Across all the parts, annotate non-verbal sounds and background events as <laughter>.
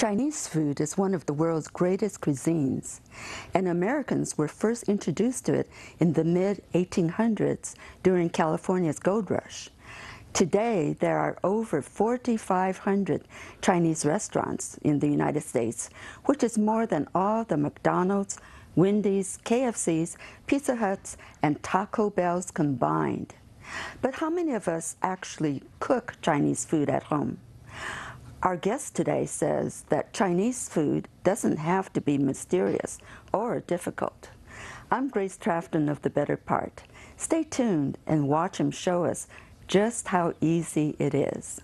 Chinese food is one of the world's greatest cuisines, and Americans were first introduced to it in the mid 1800s during California's gold rush. Today, there are over 4,500 Chinese restaurants in the United States, which is more than all the McDonald's, Wendy's, KFC's, Pizza Hut's, and Taco Bell's combined. But how many of us actually cook Chinese food at home? Our guest today says that Chinese food doesn't have to be mysterious or difficult. I'm Grace Trafton of The Better Part. Stay tuned and watch him show us just how easy it is.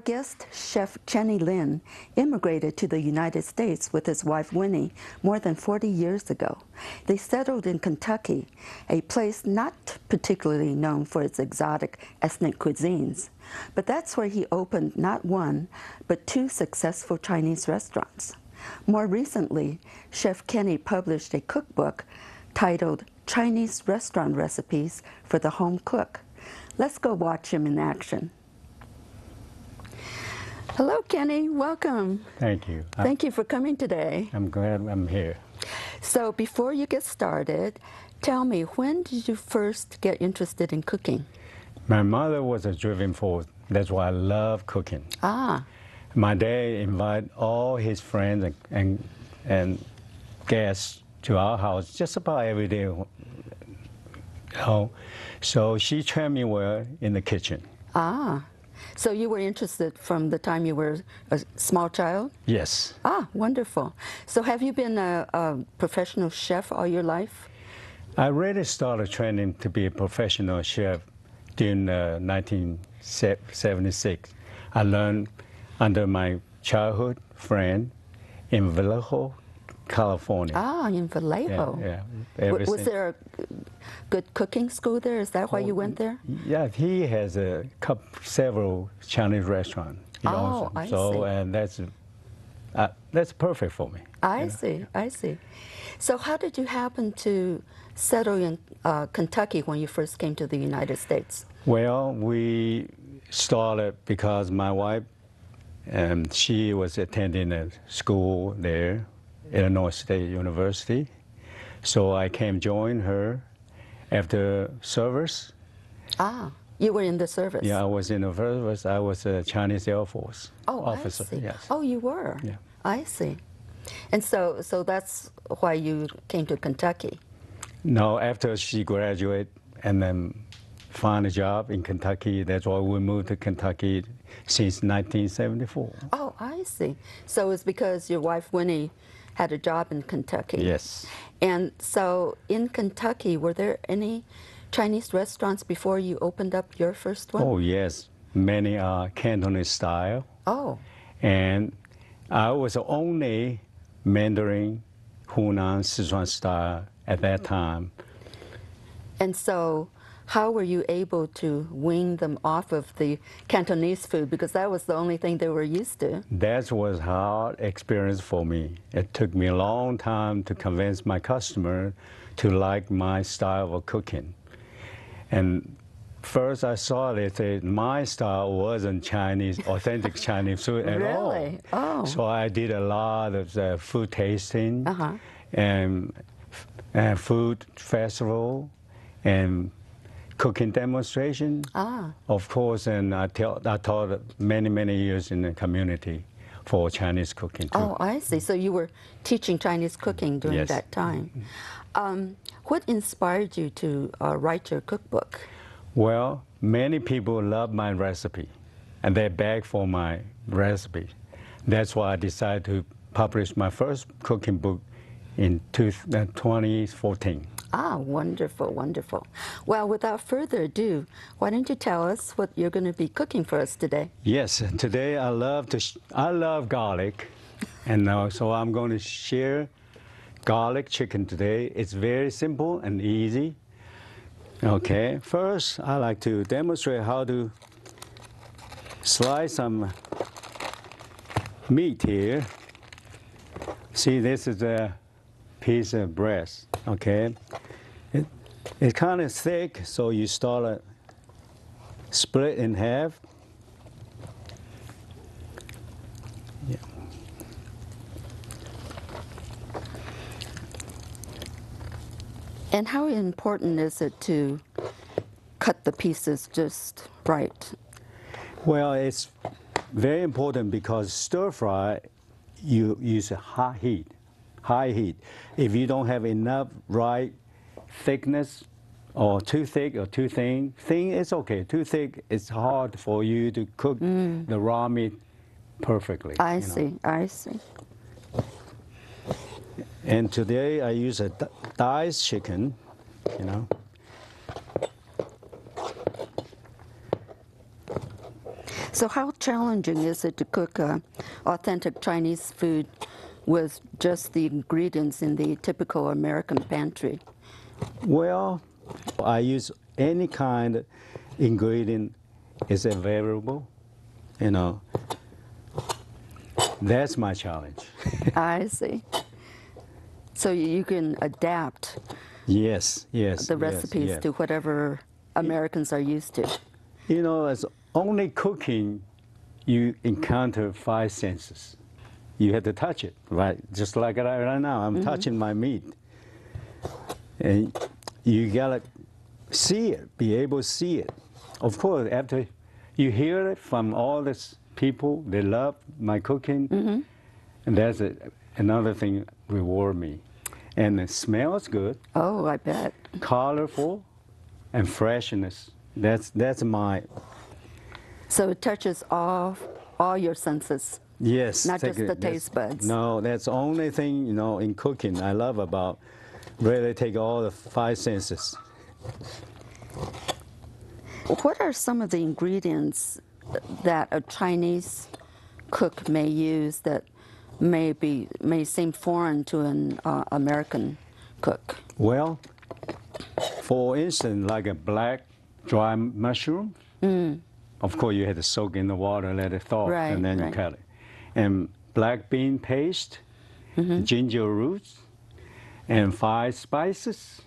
Our guest, Chef Kenny Lin, immigrated to the United States with his wife Winnie more than 40 years ago. They settled in Kentucky, a place not particularly known for its exotic ethnic cuisines. But that's where he opened not one, but two successful Chinese restaurants. More recently, Chef Kenny published a cookbook titled Chinese Restaurant Recipes for the Home Cook. Let's go watch him in action. Hello, Kenny. Welcome. Thank you. Thank you for coming today. I'm glad I'm here. So, before you get started, tell me, when did you first get interested in cooking? My mother was a driving force. That's why I love cooking. Ah, My dad invited all his friends and, and, and guests to our house just about every day. Know? So she trained me well in the kitchen. ah. So, you were interested from the time you were a small child? Yes. Ah, wonderful. So, have you been a, a professional chef all your life? I really started training to be a professional chef during uh, 1976. I learned under my childhood friend in Vallejo, California. Ah, in Vallejo. Yeah, yeah. Was since- there a good cooking school there? Is that why you went there? Yeah, he has a couple, several Chinese restaurants. you know, Oh, I so see. and that's uh, that's perfect for me. I see, I see. So, how did you happen to settle in uh, Kentucky when you first came to the United States? Well, we started because my wife, um, she was attending a school there, Illinois State University. So I came join her after service. Ah, you were in the service. Yeah, I was in the service. I was a Chinese Air Force Oh, officer. I see. Yes. Oh, you were. Yeah. I see. And so, so that's why you came to Kentucky. No, after she graduated and then found a job in Kentucky, that's why we moved to Kentucky since 1974. Oh, I see. So it's because your wife Winnie had a job in Kentucky. Yes. And so in Kentucky, were there any Chinese restaurants before you opened up your first one? Oh, yes. Many are Cantonese style. Oh, And I was the only Mandarin, Hunan, Sichuan style at that time. and so how were you able to wean them off of the Cantonese food? Because that was the only thing they were used to. That was hard experience for me. It took me a long time to convince my customer to like my style of cooking. And first I saw that my style wasn't Chinese, authentic <laughs> Chinese food at all. Really? Oh. So I did a lot of uh, food tasting Uh-huh. and uh, food festival and cooking demonstration. Ah. Of course, and I, tell, I taught many, many years in the community for Chinese cooking too. Oh, I see. So you were teaching Chinese cooking during Yes. that time. Um, what inspired you to uh, write your cookbook? Well, many people love my recipe, and they beg for my recipe. That's why I decided to publish my first cooking book in two, uh, 2014. Ah, wonderful, wonderful. Well, without further ado, why don't you tell us what you're going to be cooking for us today? Yes, today I love to. I love garlic, and uh, so I'm going to share garlic chicken today. It's very simple and easy. Okay, first I like to demonstrate how to slice some meat here. See, this is a piece of breast, okay? It, it's kind of thick, so you start it, split in half. Yeah. And how important is it to cut the pieces just right? Well, it's very important because stir fry, you use a high heat, high heat. If you don't have enough right thickness, or too thick or too thin, thin is okay. Too thick, it's hard for you to cook the raw meat perfectly. I you know. see, I see. And today I use a di- diced chicken, you know. So, how challenging is it to cook uh, authentic Chinese food with just the ingredients in the typical American pantry? Well, I use any kind of ingredient is available, you know. That's my challenge. <laughs> I see. So you can adapt yes, yes. the yes, recipes yes. to whatever Americans are used to. You know, as only cooking, you encounter five senses. You have to touch it, right? Just like right now, I'm mm-hmm. touching my meat. And you gotta see it, be able to see it. Of course, after you hear it from all these people, they love my cooking, mm-hmm. and that's a, another thing reward me. And it smells good Oh, I bet. colorful and freshness. That's that's my So it touches all all your senses. Yes. Not just the that's- taste buds. No, that's the only thing you know in cooking I love about really take all the five senses. What are some of the ingredients that a Chinese cook may use that may be may seem foreign to an uh, American cook? Well, for instance, like a black dry mushroom. Of course, you have to soak in the water, let it thaw, Mm. Right, and then you cut it. And black bean paste, Mm-hmm. ginger roots, and five spices,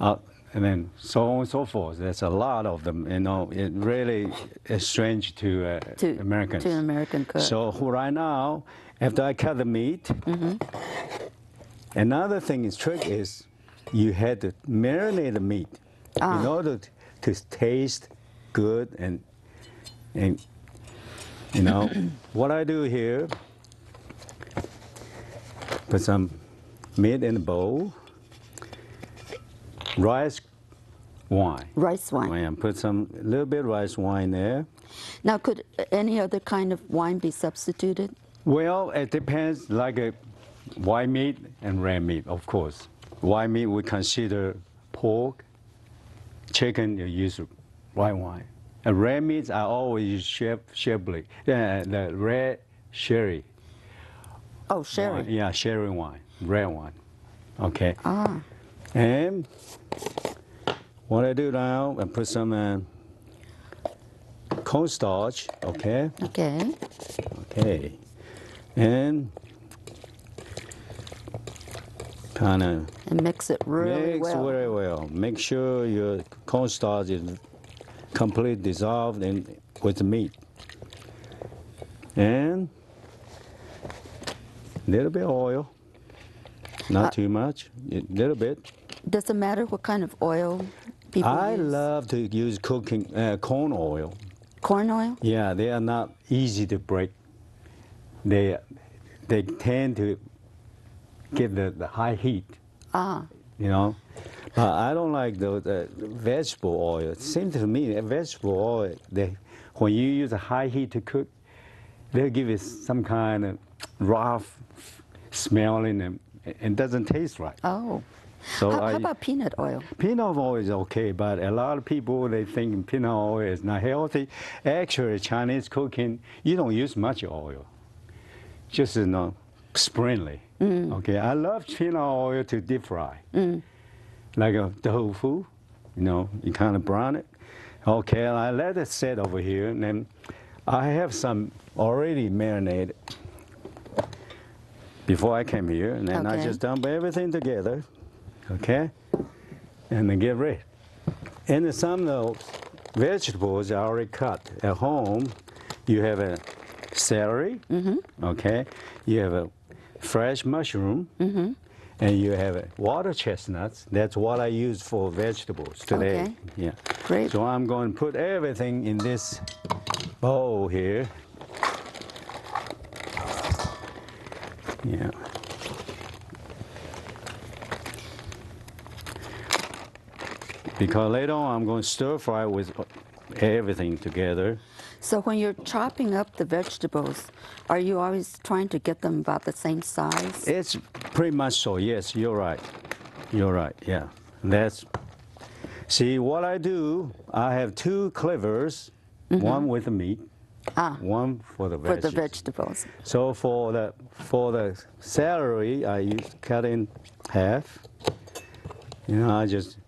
uh, and then so on and so forth. There's a lot of them. You know, it really is strange to, uh, To Americans. to an American cook. So right now, after I cut the meat, Mm-hmm. another thing is trick is you had to marinate the meat Ah. in order to taste good and and you know what I do here. Put some meat in a bowl. Rice wine. rice wine. Put some little bit rice wine there. Now, could any other kind of wine be substituted? Well, it depends. Like a white meat and red meat, of course. White meat we consider pork. Chicken you use white wine. And red meats I always Chablis. Uh, the red sherry. Oh, sherry. wine. Yeah, sherry wine, red wine. Okay. Ah, And what I do now, I put some uh, cornstarch. Okay. okay. Okay. And kind of And mix it really well. mix well. very well. Make sure your cornstarch is completely dissolved in with the meat. And a little bit of oil. Not Uh, too much. A little bit. Does it matter what kind of oil people I use? love to use cooking uh, corn oil. Corn oil? Yeah, they are not easy to break. They they tend to give the, the high heat, Ah, you know. But I don't like the, the vegetable oil. It seems to me that vegetable oil, they, when you use a high heat to cook, they'll give it some kind of rough smelling and it doesn't taste right. oh. So how, I, how about peanut oil? Peanut oil is okay, but a lot of people they think peanut oil is not healthy. Actually, Chinese cooking you don't use much oil, just you know, sparingly. Mm. Okay, I love peanut oil to deep fry, mm. Like a tofu. You know, you kind of brown it, Okay, and I let it sit over here, and then I have some already marinated before I came here, and then I just dump everything together, okay, and then get ready. And then some of those vegetables are already cut at home. You have a celery, mm-hmm. okay, you have a fresh mushroom, mm-hmm. And you have a water chestnuts. That's what I use for vegetables today. Okay. Yeah. Great. So I'm going to put everything in this bowl here. Yeah. Because later on I'm going to stir fry with everything together. So when you're chopping up the vegetables, are you always trying to get them about the same size? It's pretty much so. Yes, you're right. You're right. Yeah. That's. See what I do. I have two cleavers, one with the meat, Ah, one for the for the vegetables. So for the for the celery, I use cut in half. You know, I just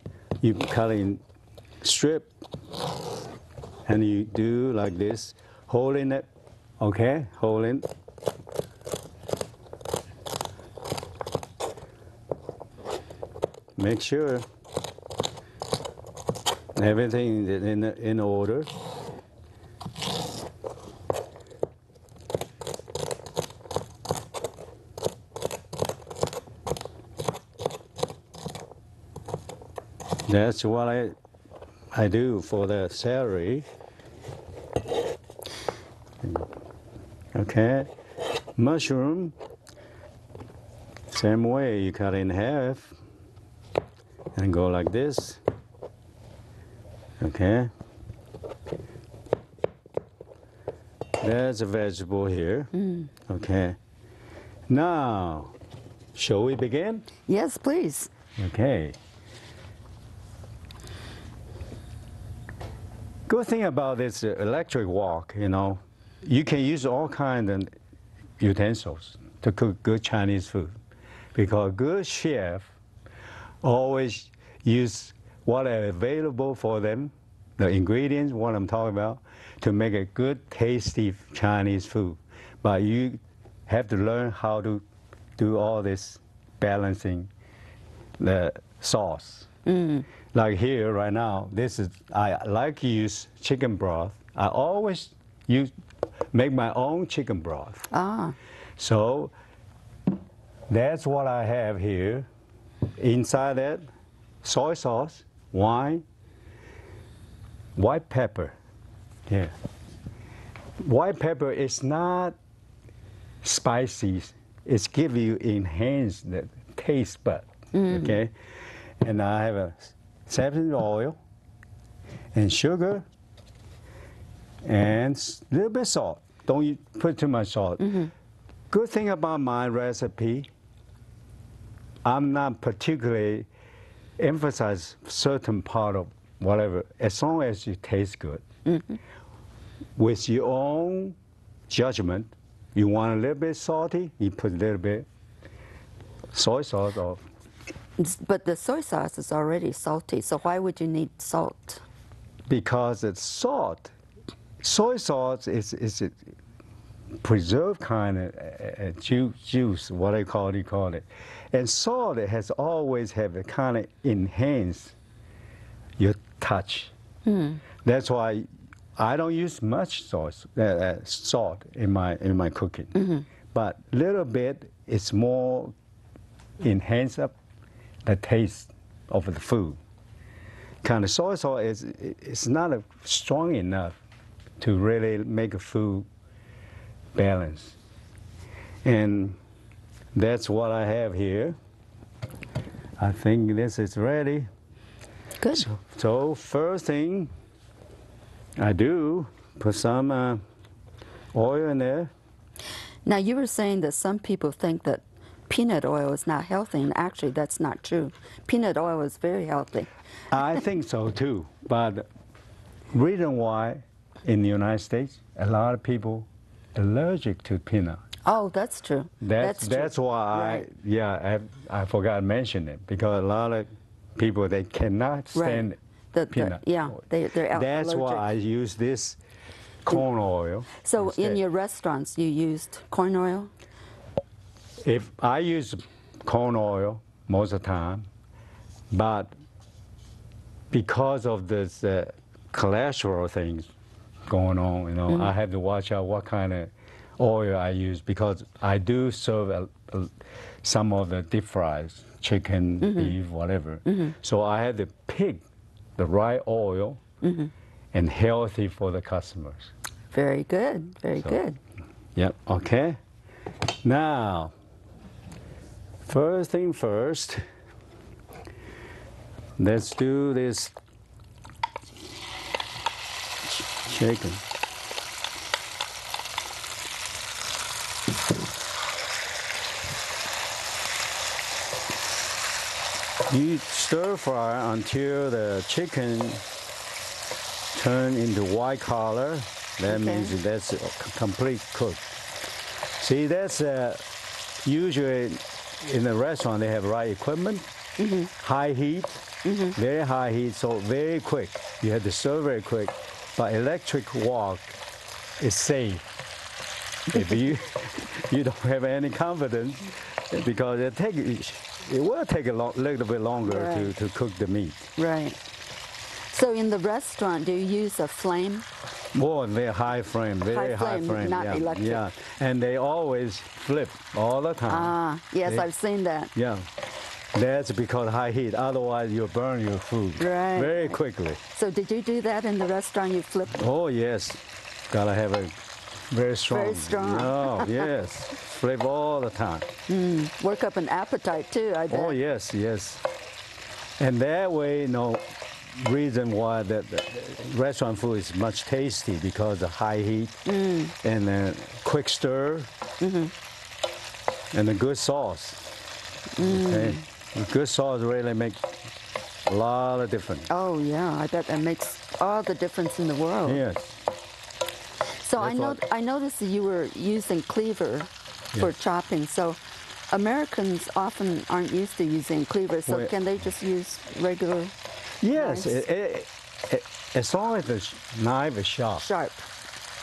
you cut in strip, and you do like this, holding it. Okay, holding. Make sure everything is in in order. That's what I I do for the celery. Okay, mushroom. Same way, you cut in half and go like this. Okay. There's a vegetable here. Mm. Okay. Now, shall we begin? Yes, please. Okay. Good thing about this electric wok, you know, you can use all kind of utensils to cook good Chinese food, because good chef always use what are available for them, the ingredients, what I'm talking about, to make a good, tasty Chinese food. But you have to learn how to do all this balancing the sauce. Mm. Like here right now, this is I like to use chicken broth. I always use make my own chicken broth. Ah, So that's what I have here. Inside that, soy sauce, wine, white pepper. Yeah. White pepper is not spicy. It's give you enhance the taste bud. Okay. And I have a saffron oil and sugar and a little bit salt. Don't you put too much salt. Mm-hmm. Good thing about my recipe, I'm not particularly emphasize certain part of whatever, as long as it tastes good. Mm-hmm. With your own judgment, you want a little bit salty, you put a little bit soy sauce or but the soy sauce is already salty, so why would you need salt? because it's salt. Soy sauce is is a preserved kind of uh, juice, juice, what I call it, you call it, and salt has always have a kind of enhance your touch. That's why I don't use much sauce, uh, uh, salt in my in my cooking, but little bit it's more enhance up the taste of the food. Kind of soy sauce is it's not a strong enough to really make a food balance. And that's what I have here. I think this is ready. Good. So first thing I do, put some uh, oil in there. Now, you were saying that some people think that peanut oil is not healthy, and actually, that's not true. Peanut oil is very healthy. I think so too. But reason why in the United States a lot of people allergic to peanut. Oh, that's true. That's that's, true. why Right. I yeah I, I forgot to mention it because a lot of people they cannot stand The, the- peanut yeah, oil. they, they're That's allergic. why I use this corn oil. So in your restaurants, you used corn oil? if I use corn oil most of the time, but because of this uh, cholesterol things going on, you know, mm-hmm. I have to watch out what kind of oil I use because I do serve a, a, some of the deep fries, chicken, mm-hmm. beef, whatever. Mm-hmm. So I have to pick the right oil and healthy for the customers. Very good, very So- good. Yep, okay. Now, first thing first, let's do this chicken. You stir fry until the chicken turn into white color. That Okay. means that's complete cook. See, that's uh, usually in the restaurant they have right equipment, high heat, very high heat, so very quick. You have to serve very quick. But electric wok is safe. if you <laughs> you don't have any confidence, because it take it will take a lo- little bit longer Right. to, to cook the meat. Right. So in the restaurant, do you use a flame? More very high frame, very High high flame, frame. not yeah, electric. Yeah, and they always flip all the time. Ah, yes, They- I've seen that. Yeah, that's because high heat. Otherwise, you burn your food Right. very quickly. So did you do that in the restaurant? You flip? Oh yes, gotta have a very strong. Very strong. Oh <laughs> yes, flip all the time. Work up an appetite too, I bet. Oh yes, yes. And that way, no reason why that the restaurant food is much tasty because of high heat Mm. and quick stir Mm-hmm. and a good sauce. Mm. Okay, a good sauce really makes a lot of difference. Oh yeah, I bet that makes all the difference in the world. Yes. So I know I noticed that you were using cleaver for Yes. chopping. So Americans often aren't used to using cleaver. So Well- can they just use regular Yes, it, it, it, as long as the knife is sharp. sharp?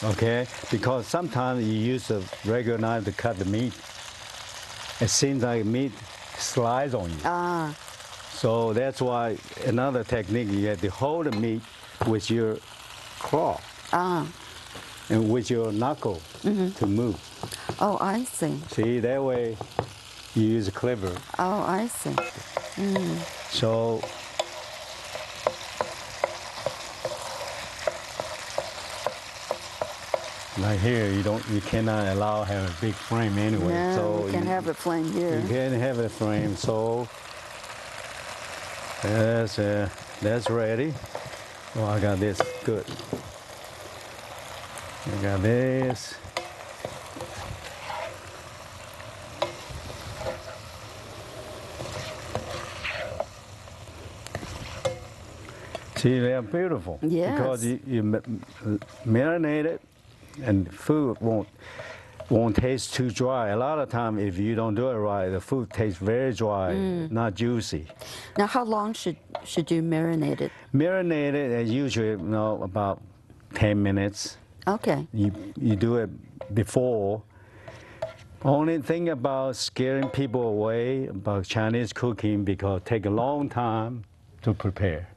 okay? Because sometimes you use a regular knife to cut the meat. It seems like meat slides on you. Ah, So that's why another technique you have to hold the meat with your claw ah. and with your knuckle to move. Oh, I see. See, that way you use a cleaver. Oh, I see. So like here, you don't, you cannot allow have a big frame anyway. No, so you can have a frame here. You can't have a frame, so that's uh, that's ready. Oh, I got this. Good. I got this. See, they're beautiful. Yes. Because you, you marinate it, and food won't won't taste too dry. A lot of time, if you don't do it right, the food tastes very dry, Mm. not juicy. Now, how long should should you marinate it? Marinate it usually, you know, about 10 minutes. Okay. You you do it before. Only thing about scaring people away about Chinese cooking because it take a long time to prepare,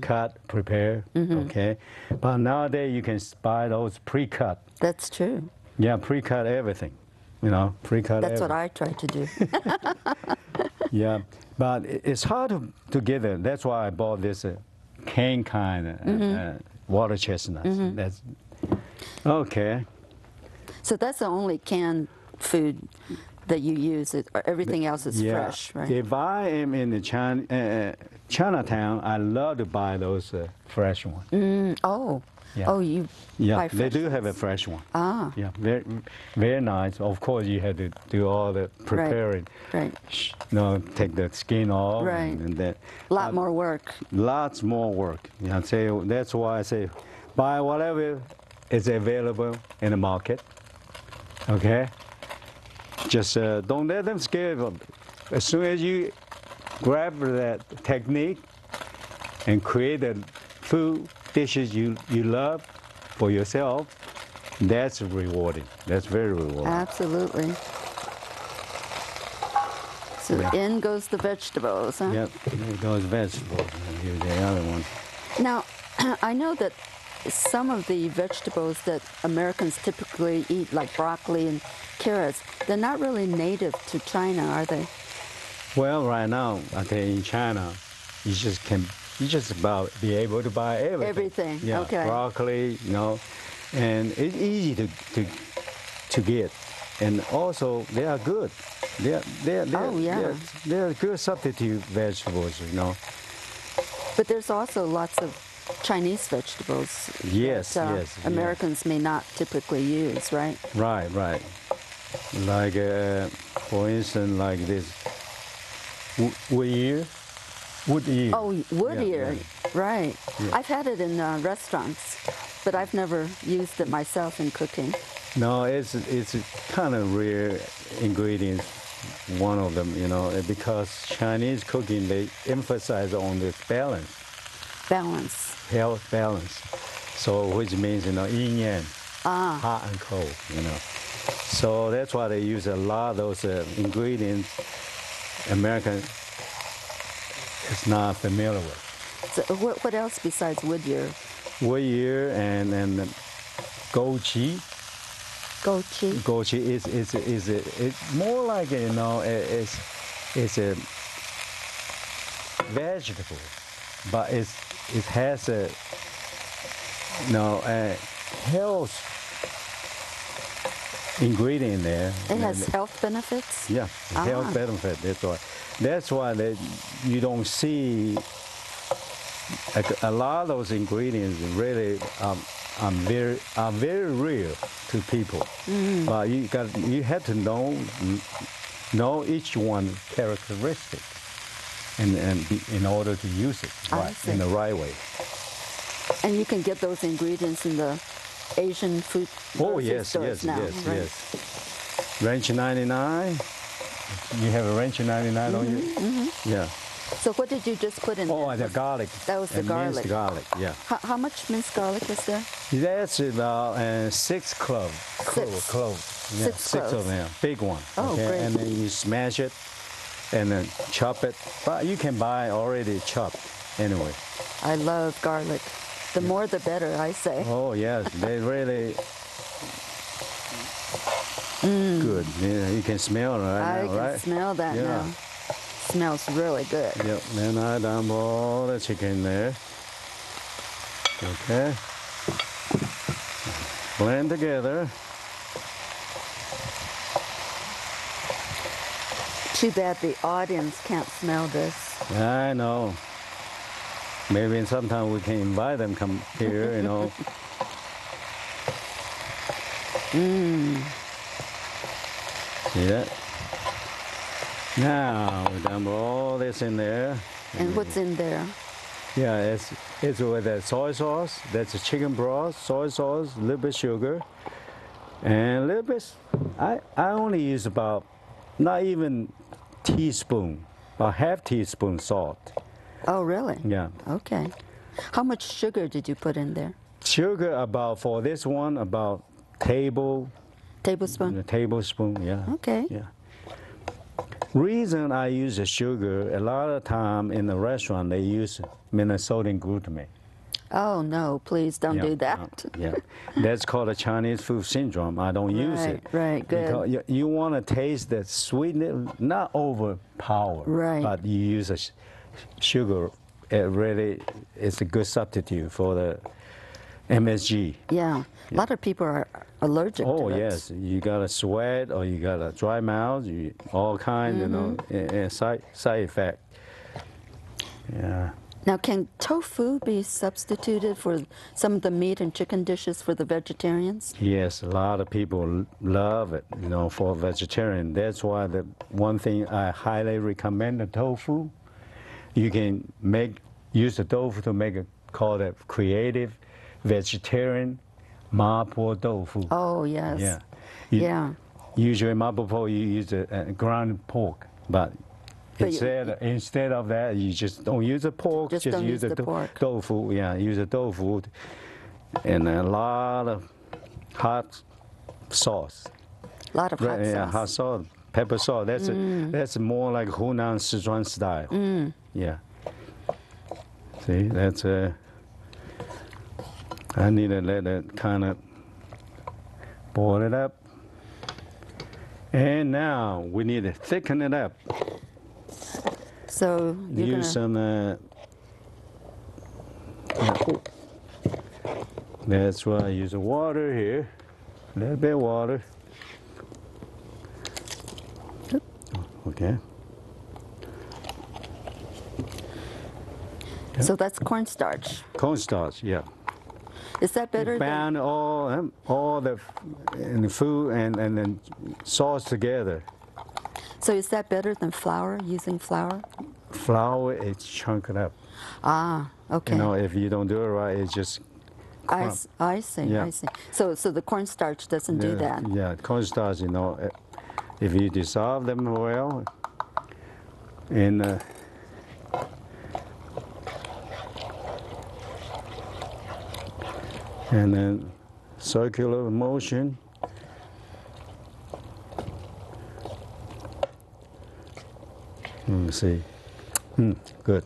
cut, prepare. Okay, but nowadays you can buy those pre-cut. That's true. Yeah, pre-cut everything. You know, pre-cut. That's what. I try to do. <laughs> Yeah, but it's hard to, to get it. That's why I bought this uh, cane kind of Mm-hmm. uh, water chestnuts. That's okay. so that's the only canned food that you use. It, everything else is yeah. fresh, right? If I am in the China, uh, Chinatown, I love to buy those uh, fresh ones. Mm, oh, Yeah. oh, you Yeah, they do have a fresh one. Ah, Yeah, very, very nice. Of course, you have to do all the preparing. right. Sh- You know, take the skin off. Right. And, and that. A lot But more work. Lots more work. Yeah, say that's why I say buy whatever is available in the market. Okay. Just uh, don't let them scare you. As soon as you grab that technique, and create the food dishes you, you love for yourself, that's rewarding. That's very rewarding. Absolutely. So Yeah. in goes the vegetables, huh? Yep, there goes vegetables. Here's the other one. Now, <clears throat> I know that some of the vegetables that Americans typically eat, like broccoli and carrots, they're not really native to China, are they? Well, right now, I think in China, you just can, you just about be able to buy everything. Everything, Yeah, okay. broccoli, you know, and it's easy to, to, to get. And also, they are good. They're, they're, they're, Oh, yeah. they're, they're good substitute vegetables, you know. But there's also lots of Chinese vegetables Yes, that uh, yes, yes. Americans may not typically use, right? Right, right. Like, uh, for instance, like this wood ear. Wood ear. Oh, wood Yeah, ear, yeah. right. Yeah. I've had it in uh, restaurants, but I've never used it myself in cooking. No, it's it's kind of rare ingredient, one of them, you know, because Chinese cooking they emphasize on the balance, Balance. health balance. So which means you know yin yang, Ah, hot and cold, you know. So that's why they use a lot of those uh, ingredients American is not familiar with. so what, what else besides wood ear? Wood ear and and Goji. Goji. Goji is is is a, it's more like you know it- it's it's a vegetable, but it's it has a you know a health ingredient there. It has health benefits? yeah, Ah. health benefit. That's why. That's why they, you don't see a, a lot of those ingredients really um, are very are very real to people. Mm-hmm. But you got you have to know know each one characteristic, and and in order to use it right, in the right way. And you can get those ingredients in the Asian food Oh yes, stores yes, now, yes, right? yes. Ranch 99. You have a Ranch 99 don't you? Mm-hmm, Yeah. So what did you just put in Oh, there? the garlic. That was the and garlic. Minced garlic, yeah. How, how much minced garlic is there? That's about uh, six cloves. Clove, Six. clove. Yeah, Six six of them, big one. Oh, okay? great. And then you smash it, and then chop it. But you can buy already chopped anyway. I love garlic. The more the better, I say. Oh yes, they really good. Yeah, you can smell it right Mm. I now, can right? smell that Yeah. now. Smells really good. Yep, then I dump all the chicken there. Okay. Blend together. Too bad the audience can't smell this. I know. Maybe sometime we can invite them come here, you know. Mm. See that? Now we dump all this in there. And what's in there? Yeah, it's it's with that soy sauce. That's a chicken broth, soy sauce, a little bit sugar, and a little bit. I I only use about not even teaspoon, about half teaspoon salt. Oh, really? Yeah, Okay. How much sugar did you put in there? sugar about for this one about table Tablespoon? Mm, a tablespoon. Yeah. Okay. Yeah. Reason I use the sugar a lot of time in the restaurant they use monosodium glutamate. Oh, no, please don't Yeah, do that. Yeah, that's called a Chinese food syndrome. I don't use Right, it. right, good. Because you, you want to taste the sweetness, not overpower. Right. But you use a sugar. It really is a good substitute for the MSG. Yeah. A lot of people are allergic Oh yes, you got a sweat or you got a dry mouth, you, all kinds, you know, Mm-hmm. and, and side side effect. Yeah. Now, can tofu be substituted for some of the meat and chicken dishes for the vegetarians? Yes, a lot of people love it, you know, for vegetarian. That's why the one thing I highly recommend the tofu. You can make use the tofu to make a called a creative vegetarian mapo tofu. Oh, yes. Yeah. You- Yeah. Usually mapo po you use a, a uh, ground pork, but But you- Instead, instead of that, you just don't use the pork. Just don't use use the do- pork. tofu. Yeah, use the tofu, and a lot of hot sauce. A lot of hot Right, yeah, sauce. hot sauce, pepper sauce. That's a, mm. that's more like Hunan Sichuan style. Mm. Yeah. See, that's a. I need to let it kind of boil it up. And now we need to thicken it up. So you're Use some. Uh. That's why I use the water here. A little bit of water. Okay. So that's cornstarch. Cornstarch, yeah. Is that better than? Bound all um, all the and the food and and then sauce together. So is that better than flour? Using flour? Flour it's chunk it up. Ah, okay. You know, if you don't do it right, it's just I, I see. Yeah. I see. So so the cornstarch doesn't do that. Yeah, cornstarch, you know, if you dissolve them well, in uh, and then circular motion. Let me see. Hmm, good.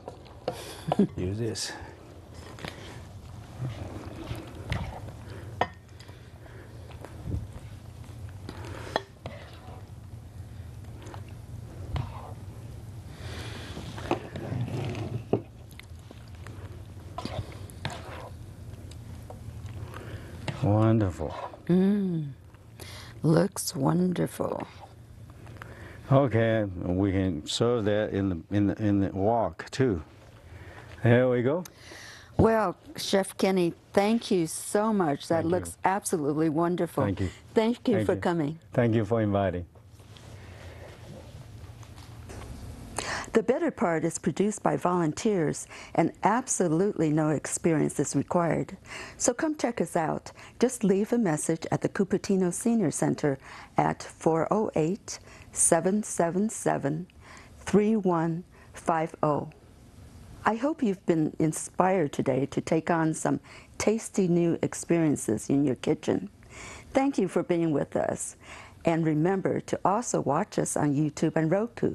Use this. Wonderful. Mm. Looks wonderful. Okay, we can serve that in the in the in the wok too. There we go. Well, Chef Kenny, thank you so much. That Thank you. looks absolutely wonderful. Thank you. Thank you Thank for you. coming. Thank you for inviting. The better part is produced by volunteers and absolutely no experience is required. So come check us out. Just leave a message at the Cupertino Senior Center at 408 777 3150. I hope you've been inspired today to take on some tasty new experiences in your kitchen. Thank you for being with us. And remember to also watch us on YouTube and Roku.